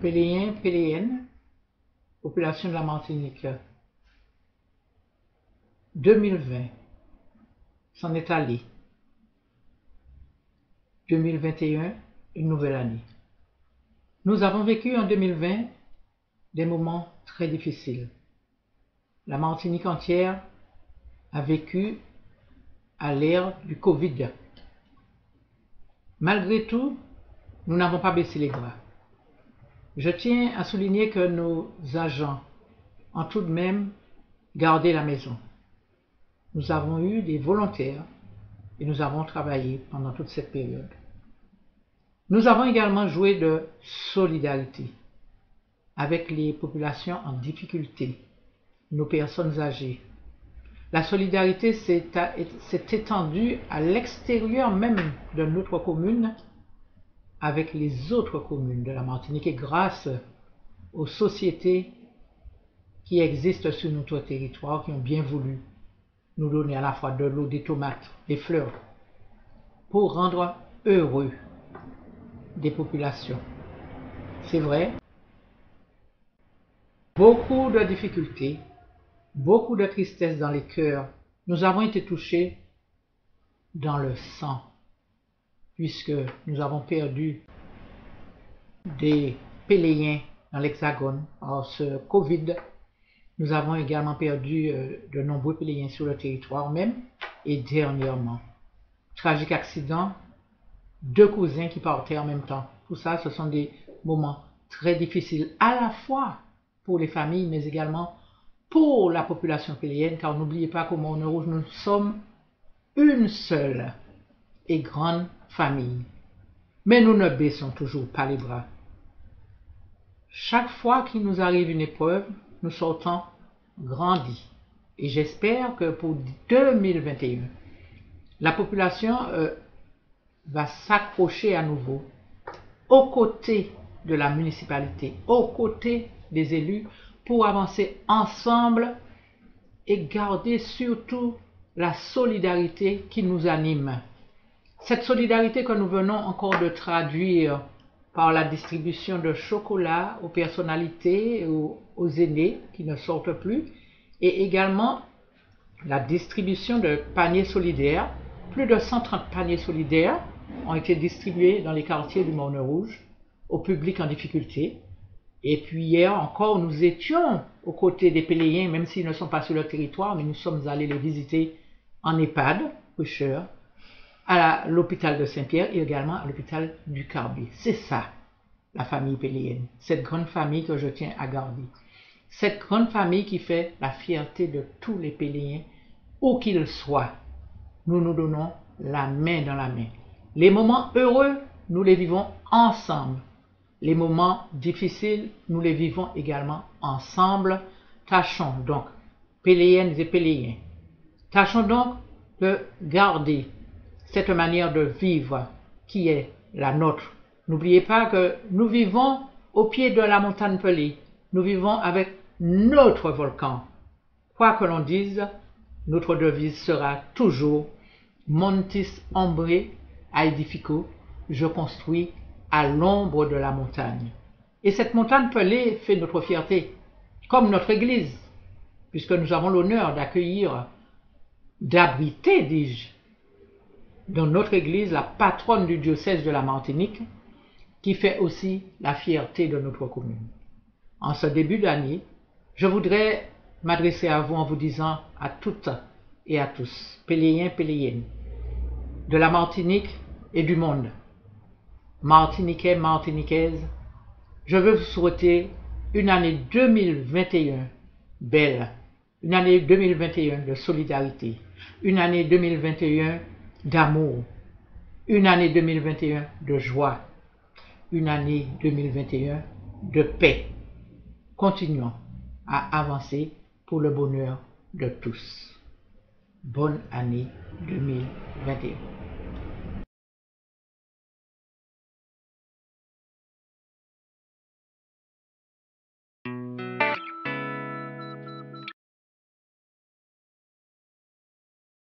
Péléens, Péléennes, population de la Martinique. 2020 s'en est allé. 2021, une nouvelle année. Nous avons vécu en 2020 des moments très difficiles. La Martinique entière a vécu à l'ère du Covid. Malgré tout, nous n'avons pas baissé les bras. Je tiens à souligner que nos agents ont tout de même gardé la maison. Nous avons eu des volontaires et nous avons travaillé pendant toute cette période. Nous avons également joué de solidarité avec les populations en difficulté, nos personnes âgées. La solidarité s'est étendue à l'extérieur même de notre commune avec les autres communes de la Martinique et grâce aux sociétés qui existent sur notre territoire, qui ont bien voulu nous donner à la fois de l'eau, des tomates, des fleurs, pour rendre heureux des populations. C'est vrai, beaucoup de difficultés, beaucoup de tristesse dans les cœurs. Nous avons été touchés dans le sang, puisque nous avons perdu des Péléens dans l'Hexagone par ce Covid. Nous avons également perdu euh, de nombreux Péléens sur le territoire même. Et dernièrement, tragique accident deux cousins qui partaient en même temps. Tout ça, ce sont des moments très difficiles à la fois pour les familles, mais également pour la population pélienne, car n'oubliez pas qu'au Monde Rouge, nous sommes une seule et grande famille. Mais nous ne baissons toujours pas les bras. Chaque fois qu'il nous arrive une épreuve, nous sortons grandis. Et j'espère que pour 2021, la population euh, va s'accrocher à nouveau aux côtés de la municipalité, aux côtés des élus, pour avancer ensemble et garder surtout la solidarité qui nous anime. Cette solidarité que nous venons encore de traduire par la distribution de chocolat aux personnalités, aux, aux aînés qui ne sortent plus, et également la distribution de paniers solidaires, plus de 130 paniers solidaires ont été distribués dans les quartiers du Morne Rouge au public en difficulté. Et puis hier encore, nous étions aux côtés des Péléens, même s'ils ne sont pas sur le territoire, mais nous sommes allés les visiter en EHPAD, Pêcheur, à l'hôpital de Saint-Pierre et également à l'hôpital du Carbi. C'est ça, la famille péléenne, cette grande famille que je tiens à garder. Cette grande famille qui fait la fierté de tous les Péléens, où qu'ils soient. Nous nous donnons la main dans la main. Les moments heureux, nous les vivons ensemble. Les moments difficiles, nous les vivons également ensemble. Tâchons donc, péléennes et péléens, tâchons donc de garder cette manière de vivre qui est la nôtre. N'oubliez pas que nous vivons au pied de la montagne pelée. Nous vivons avec notre volcan. Quoi que l'on dise, notre devise sera toujours Montis Ombre Aedifico, je construis à l'ombre de la montagne. Et cette montagne pelée fait notre fierté, comme notre Église, puisque nous avons l'honneur d'accueillir, d'abriter, dis-je, dans notre Église la patronne du diocèse de la Martinique, qui fait aussi la fierté de notre commune. En ce début d'année, je voudrais m'adresser à vous en vous disant à toutes et à tous, Péléens, Péléennes, de la Martinique et du monde. Martiniquais, Martiniquaises, je veux vous souhaiter une année 2021 belle, une année 2021 de solidarité, une année 2021 d'amour, une année 2021 de joie, une année 2021 de paix. Continuons à avancer pour le bonheur de tous. Bonne année 2021.